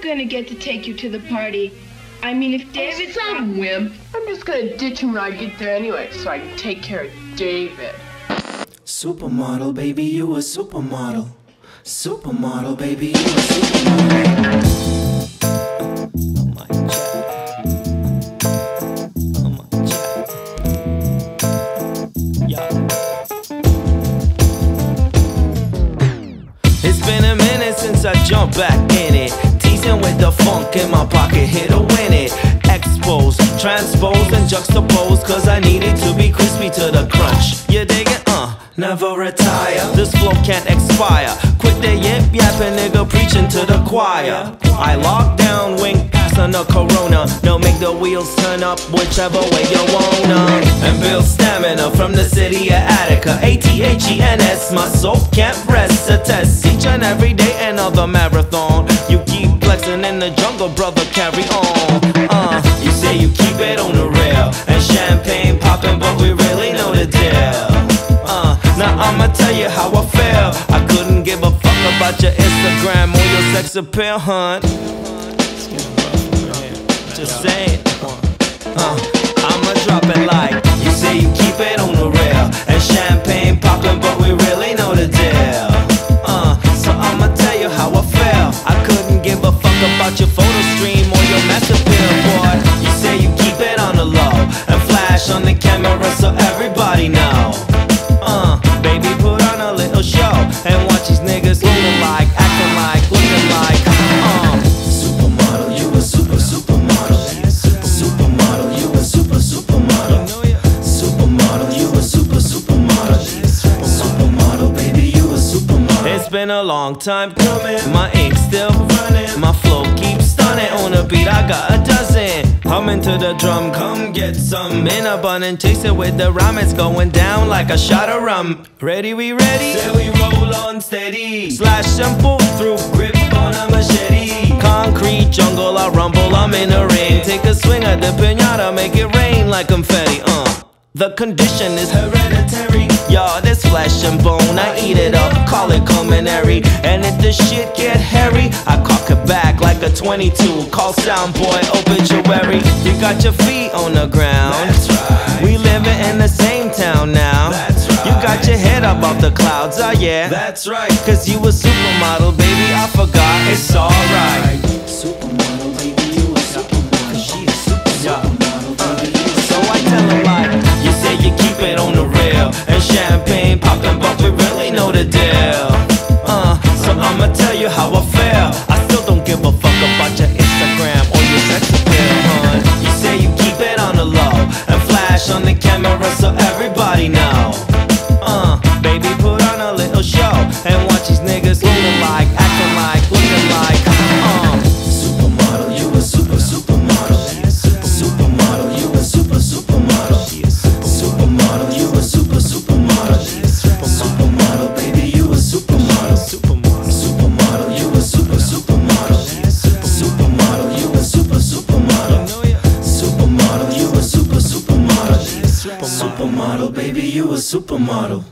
I'm gonna get to take you to the party. I mean, if David. Oh, some wimp. I'm just gonna ditch him when I get there anyway, so I can take care of David. Supermodel, baby, you a supermodel. Supermodel, baby, you a supermodel. Mic check. Mic check. Yo. It's been a minute since I jumped back in it. Teasing with the funk in my pocket, here to win it. Expose, transpose, and juxtapose. Cause I need it to be crispy to the crunch. You dig it? Uh, never retire. This flow can't expire. Quit the yip yapping, nigga, preaching to the choir. I lock down, wink pass on the corona. No, make the wheels turn up whichever way you wanna. And build stamina from the city of Attica. A T H E N S, my can't rest. A test each and every day, another marathon. You flexing in the jungle, brother, carry on. Uh, you say you keep it on the rail. And champagne popping, but we really know the deal. Uh, now I'ma tell you how I feel. I couldn't give a fuck about your Instagram or your sex appeal, hunt. Just saying. Uh, been a long time coming. My ink still running. My flow keeps stunning. On a beat, I got a dozen. Humming to the drum, come get some in a bun and chase it with the rhyme. It's going down like a shot of rum. Ready, we ready? Say we roll on steady. Slash and pull through, grip on a machete. Concrete jungle, I rumble, I'm in a ring. Take a swing at the pinata, make it rain like confetti. Uh. The condition is hereditary. Y'all, this flesh and bone, I eat it up, culinary. And if the shit get hairy, I cock it back like a 22. Call Soundboy obituary. You got your feet on the ground. That's right. We living in the same town now. That's right. You got your head up off the clouds, oh yeah. That's right. Cause you a supermodel, baby, I forgot. It's alright. Supermodel, baby, you a supermodel